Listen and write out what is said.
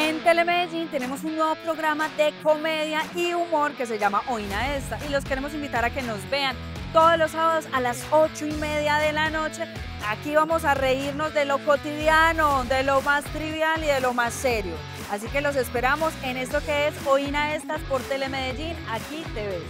En Telemedellín tenemos un nuevo programa de comedia y humor que se llama Oina Esta y los queremos invitar a que nos vean todos los sábados a las ocho y media de la noche. Aquí vamos a reírnos de lo cotidiano, de lo más trivial y de lo más serio. Así que los esperamos en esto que es Oína Estas por Telemedellín. Aquí te ves.